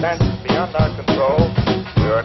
circumstances beyond our control, we are